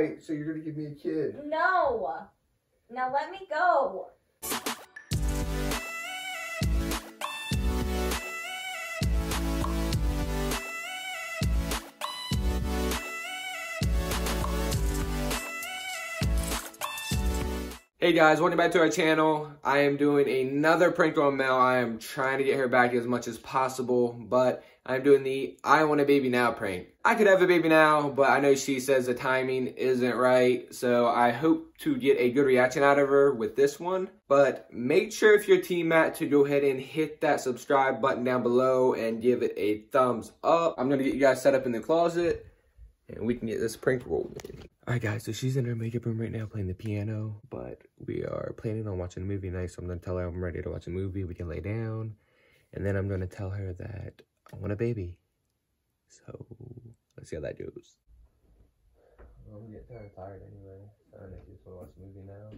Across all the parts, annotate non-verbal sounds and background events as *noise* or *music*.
right, so you're gonna give me a kid. No. Now let me go. Hey guys, welcome back to our channel. I am doing another prank on Mel. I am trying to get her back as much as possible, but I'm doing the I want a baby now prank. I could have a baby now, but I know she says the timing isn't right, so I hope to get a good reaction out of her with this one. But make sure if you're Team Matt to go ahead and hit that subscribe button down below and give it a thumbs up. I'm gonna get you guys set up in the closet and we can get this prank rolling. Alright guys, so she's in her makeup room right now playing the piano, but we are planning on watching a movie tonight, so I'm gonna tell her I'm ready to watch a movie, we can lay down, and then I'm gonna tell her that I want a baby. So, let's see how that goes. I'm getting tired, tired anyway, so I just wanna watch a movie now.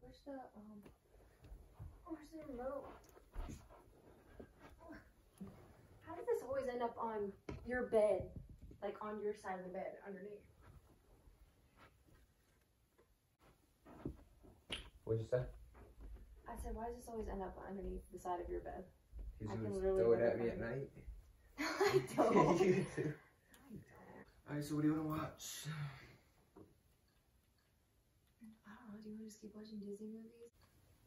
Where's the um? Where's the remote? How does this always end up on your bed, like on your side of the bed underneath? What'd you say? I said, why does this always end up underneath the side of your bed? I Because you can would throw it at me at night? *laughs* I don't. *laughs* you too. Alright, so what do you wanna watch? I don't know. Do you want to just keep watching Disney movies?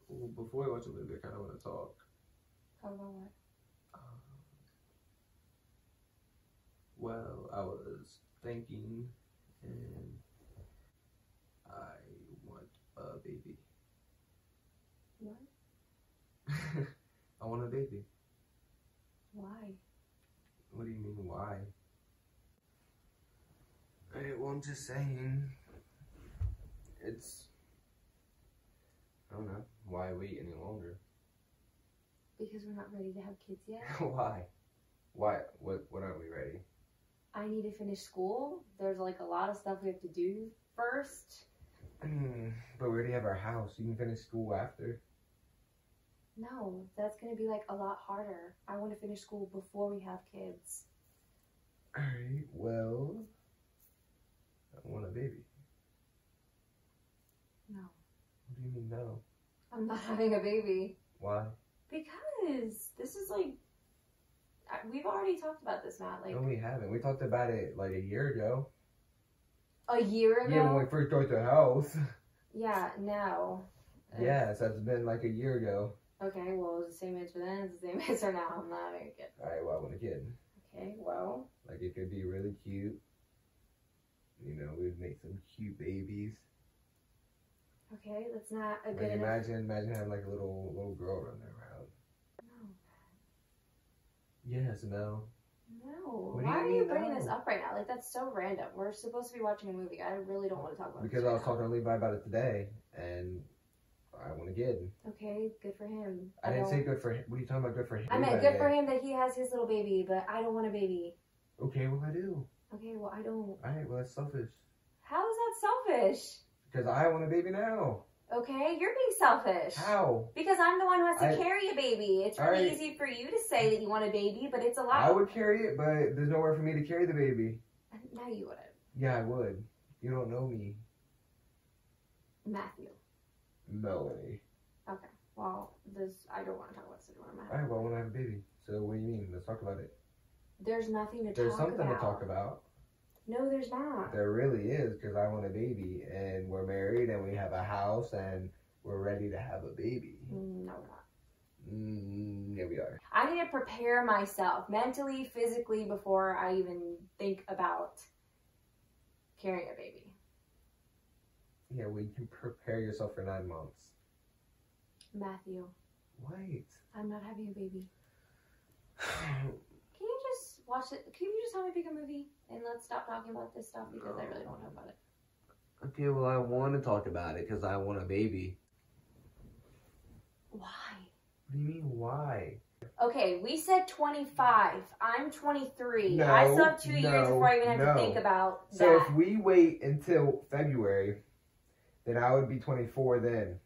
Well, before we watch a movie, I kinda wanna talk. Talk about what? Um, well, I was thinking, and I want a baby. What? I want a baby. Why? What do you mean, why? Well, I'm just saying. It's. I don't know. Why wait any longer? Because we're not ready to have kids yet. *laughs* why? Why? What? What aren't we ready? I need to finish school. There's like a lot of stuff we have to do first. But we already have our house. You can finish school after. No, that's gonna be like a lot harder. I want to finish school before we have kids. Alright, well. I want a baby. No, What do you mean, no? I'm not having a baby Why? because this is like we've already talked about this, Matt. Like no, we haven't. We talked about it like a year ago. a year ago. Yeah, when we first got the house. *laughs* Yeah, now. yes, yeah, so that's been like a year ago. Okay, well, it's the same answer then. It's the same *laughs* answer now. I'm not having a kid. Alright, well, I want a kid. Okay, well, Like, it could be really cute. You know, we'd make some cute babies. okay, that's not a Like, good enough. imagine, imagine having like a little little girl running around. No. Yes. No. What Why you are you bringing this up right now? Like that's so random. We're supposed to be watching a movie. I really don't want to talk about Because I right was talking to Levi about it today, and I want a kid. Okay, good for him. I, didn't say good for him. What are you talking about? Good for him. I meant good for him that he has his little baby, but I don't want a baby. Okay, well I do. Okay, well I don't. All right, well that's selfish. How is that selfish? Because I want a baby now. Okay, you're being selfish. How? Because I'm the one who has to I- carry a baby. It's really Alright. easy for you to say that you want a baby, but it's a lot. I would carry it, but there's nowhere for me to carry the baby. No, you wouldn't, Yeah, I would. You don't know me, Matthew. Melanie. Okay. Well, this I don't want to talk about this anymore. All Matthew. right, well I want to have a baby. So what do you mean? Let's talk about it. There's nothing to talk about. There's talk something about. to talk about. No, there's not. There really is, because I want a baby, and we're married, and we have a house, and we're ready to have a baby. No, we're not. Mm, yeah, we are. I need to prepare myself mentally, physically before I even think about carrying a baby. Yeah, we can prepare yourself for nine months. Matthew, Wait. I'm not having a baby. *sighs* Can you just watch it? Can you just help me pick a movie and let's stop talking about this stuff because I really don't know about it. okay, well, I want to talk about it because I want a baby. Why? What do you mean, why? Okay, we said 25. I'm 23. No, I still have two years before I even have no. to think about So that. if we wait until February, then I would be 24 then.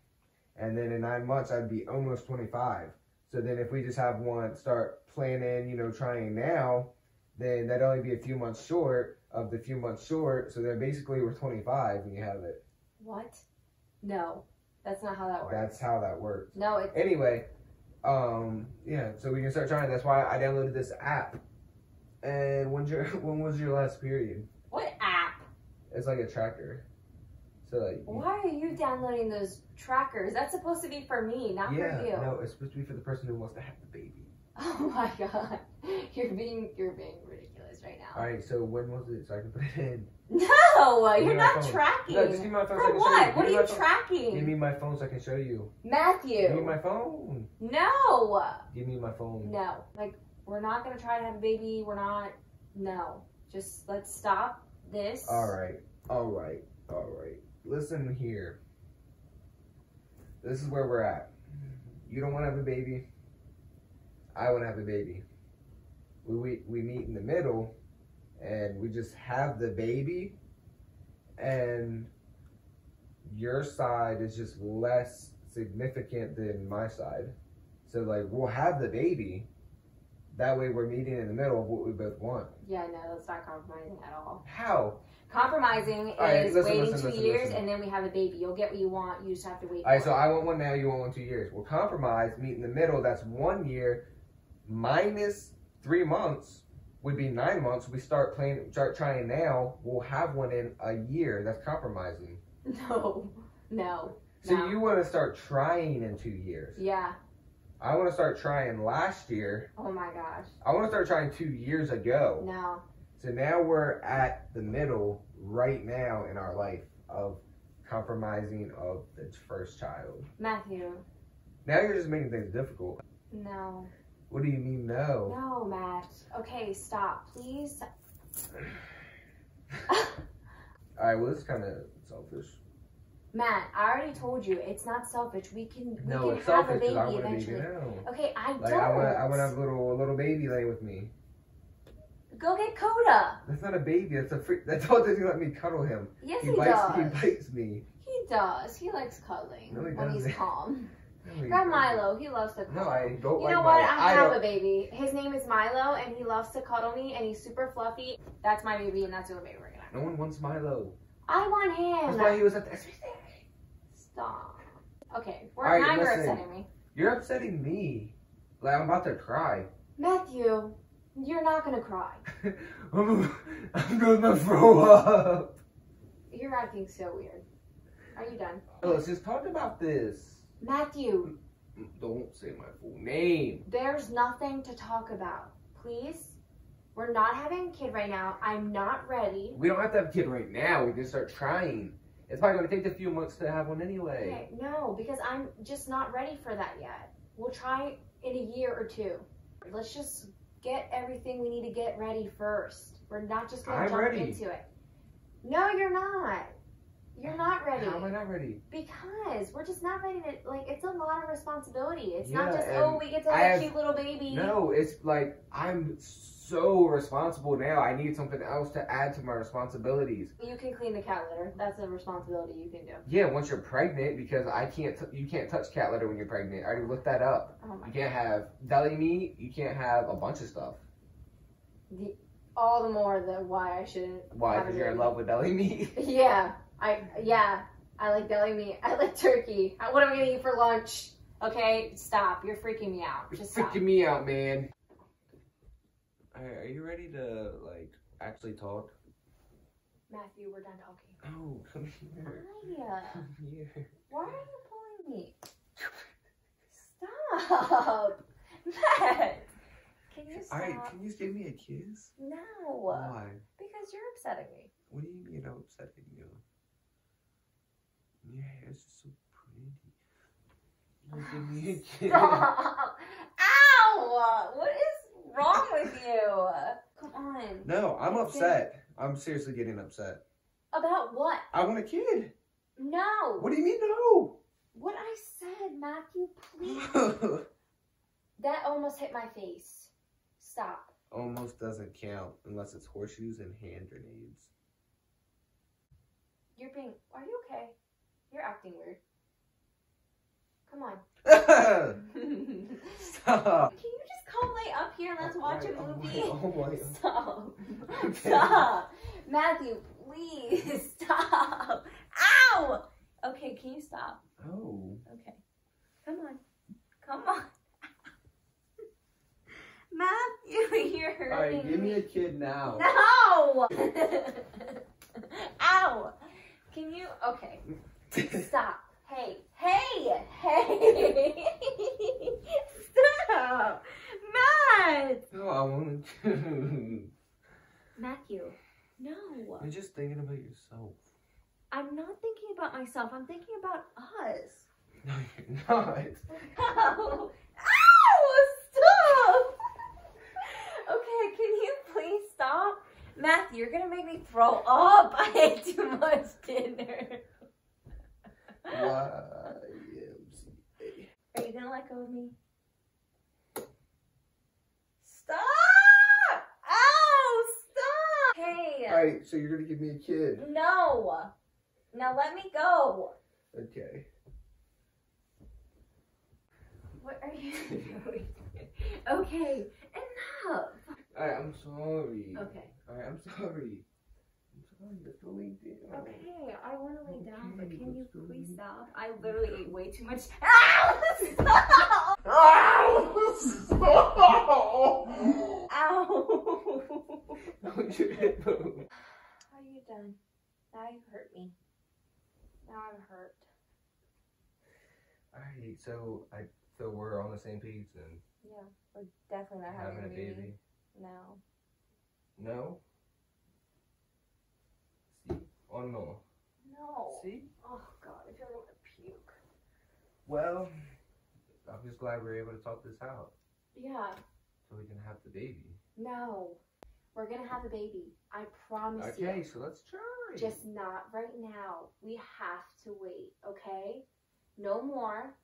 And then in nine months, I'd be almost 25. So then if we just have one, start planning, you know, trying now, then that'd only be a few months short of the few months short. So then basically we're 25 when you have it. What? No, that's not how that works. That's how that works. no, it's Anyway, um, yeah, so we can start trying. That's why I downloaded this app. And when's your *laughs* when was your last period? what app? It's like a tracker. So like Why are you downloading those trackers? That's supposed to be for me, not yeah, for you. no, it's supposed to be for the person who wants to have the baby. *laughs* Oh my god, *laughs* you're being you're being ridiculous right now. All right, so when was it? So I can put it in. *laughs* No, you're not phone. tracking. No, just give me my phone. so I for can what? Show you. What are you phone. tracking? Give me my phone so I can show you. Matthew. Give me my phone. No. Give me my phone. No. Like we're not gonna try to have a baby. We're not. No. Just let's stop this. All right, all right, all right. Listen here. This is where we're at. You don't want to have a baby. I want to have a baby. We, we we meet in the middle, and we just have the baby, and your side is just less significant than my side. So like we'll have the baby. That way we're meeting in the middle of what we both want. Yeah. No, that's not compromising at all. How? Compromising right, is listen, waiting listen, two listen, years and then we have a baby. You'll get what you want. You just have to wait. All right, so it. I want one now, you want one two years. We'll compromise, meet in the middle. That's one year minus three months would be nine months. We start playing, start trying now. We'll have one in a year. That's compromising. *laughs* No. No. So No. you want to start trying in two years. Yeah. I want to start trying last year. Oh my gosh. I want to start trying two years ago. No. So now we're at the middle right now in our life of compromising of the first child. Matthew. Now you're just making things difficult. No. What do you mean no? No, Matt. Okay, stop, please. *sighs* All right, well, this is kind of selfish. Matt, I already told you it's not selfish. We can we No, can it's have selfish a baby baby eventually. now. Okay, I Like don't. I want, I want to have a little, a little baby lay with me. Go get Coda. That's not a baby. That's a freak. That's all doesn't let me cuddle him. Yes, He he, bites. does. He bites me. He does. He likes cuddling No, he when he's calm. *laughs* No, Grab. Milo. He loves to cuddle. No, I don't You like know what? Milo. I have a baby. His name is Milo, and he loves to cuddle me, and he's super fluffy. That's my baby, and that's the only baby we're gonna have. No one wants Milo. I want him. That's why he was at the. Stop. Okay, we're, right, now you're listen. upsetting me. You're upsetting me. Like I'm about to cry. Matthew, you're not gonna cry. *laughs* I'm, I'm gonna throw up. You're acting so weird. Are you done? Oh, let's just talk about this. Matthew, mm, mm, Don't say my full name. there's nothing to talk about. Please? We're not having a kid right now. I'm not ready. We don't have to have a kid right now. We can start trying. It's probably gonna take a few months to have one anyway. Okay, no, because I'm just not ready for that yet. We'll try in a year or two. Let's just get everything we need to get ready first. We're not just gonna jump ready. into it. No, you're not. You're not ready. How am I not ready? Because we're just not ready to like it's a of responsibility. It's Yeah, not just oh we get to have a cute little baby. No, it's like I'm so responsible now. I need something else to add to my responsibilities. You can clean the cat litter. That's a responsibility you can do. Yeah, once you're pregnant, because I can't, t- you can't touch cat litter when you're pregnant. I already looked that up. Oh You can't have deli meat. You can't have a bunch of stuff. the, all the more the why I shouldn't Why? Because you're in love with deli meat. *laughs* Yeah. I yeah. I like deli meat. I like turkey. What am I gonna eat for lunch? Okay, stop. You're freaking me out. You're Just stop. freaking me out, man. Alright, are you ready to like actually talk? Matthew, we're done talking. Oh, come here. Come here. Why are you pulling me? Stop. Matt. Can you stop? Alright, can you just give me a kiss? No. Why? Because you're upsetting me. What do you mean I'm upsetting you? Your hair's just so pretty. You give me a *laughs* kiss. Ow! What is wrong with you? Come on. No, I'm upset. I'm seriously getting upset. About what? I want a kid. No. What do you mean no? What I said, Matthew, please. *laughs* That almost hit my face. Stop. Almost doesn't count unless it's horseshoes and hand grenades. You're being. Are you okay? You're acting weird. Come on. *laughs* Stop. Can you just calm come lay up here and let's oh, watch a Alright, movie? alright, oh, *laughs* alright. Stop. *laughs* Stop. Matthew, please stop. Ow! Okay, can you stop? Oh. Okay. Come on. Come on. Matthew, you're hurting Alright, give me a kid now. No! Ow! Can you? Okay. Stop. Stop! Matt! No, I want to. *laughs* Matthew, no. You're just thinking about yourself. I'm not thinking about myself. I'm thinking about us. No, you're not. Ow! *laughs* Ow! Stop! *laughs* Okay, can you please stop? Matthew, you're gonna make me throw up. I ate too much dinner. YMCA. Gonna let go of me? Stop! Ow! Stop! Hey! Alright, so you're gonna give me a kid. No! Now let me go. Okay. What are you *laughs* doing? okay, enough. Alright, I'm sorry. Okay. Alright, I'm sorry. I'm sorry, let's down. Okay, I want to lay down, but can you please stop? I literally ate way too much. Ow! Stop! Ow! Don't your headphone. Are you done? Now you hurt me. Now I'm hurt. Alright, so I so we're on the same page then. Yeah, we're definitely not having, Having a baby. No. No? See? Oh no. No. See? Oh god, I feel like I'm gonna puke. Well, I'm just glad we are able to talk this out Yeah. so we can have the baby. No. We're gonna have a baby. I promise you. Okay, so let's try. Just not right now. We have to wait, okay? No more.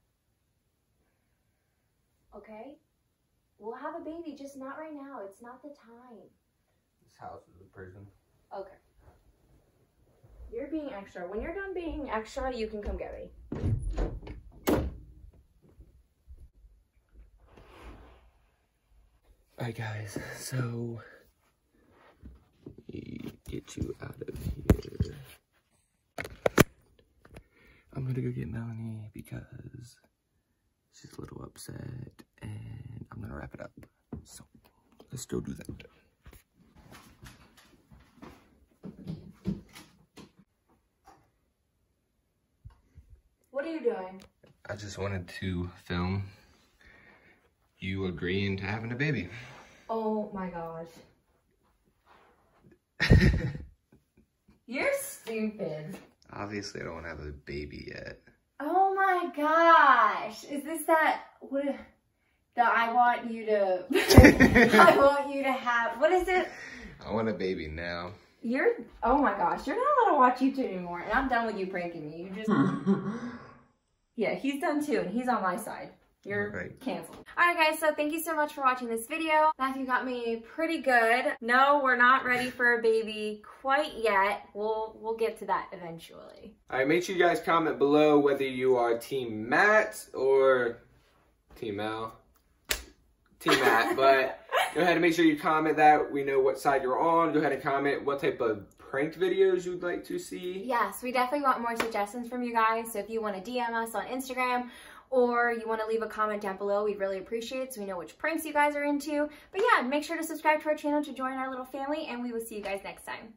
Okay? We'll have a baby, just not right now. It's not the time. this house is a prison. Okay. You're being extra. When you're done being extra, you can come get me. Alright guys, so get you out of here. I'm gonna go get Melanie because she's a little upset and I'm gonna wrap it up. So let's go do that. You doing? I just wanted to film you agreeing to having a baby. Oh my gosh. *laughs* You're stupid. Obviously, I don't want to have a baby yet. Oh my gosh. Is this that what that I want you to *laughs* I want you to have what is it? I want a baby now. You're oh my gosh, you're not allowed to watch YouTube anymore. And I'm done with you pranking me. You just *laughs* Yeah, he's done too, and he's on my side. You're Right. canceled. Alright guys, so thank you so much for watching this video. Matthew got me pretty good. No, we're not ready for a baby quite yet. We'll we'll get to that eventually. All right, make sure you guys comment below whether you are Team Matt or Team Mel. Team Matt, but *laughs* go ahead and make sure you comment that. We know what side you're on. Go ahead and comment what type of prank videos you'd like to see. Yes, we definitely want more suggestions from you guys. So if you want to DM us on Instagram or you want to leave a comment down below, we really appreciate it so we know which pranks you guys are into. But yeah, make sure to subscribe to our channel to join our little family and we will see you guys next time.